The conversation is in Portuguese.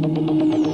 Música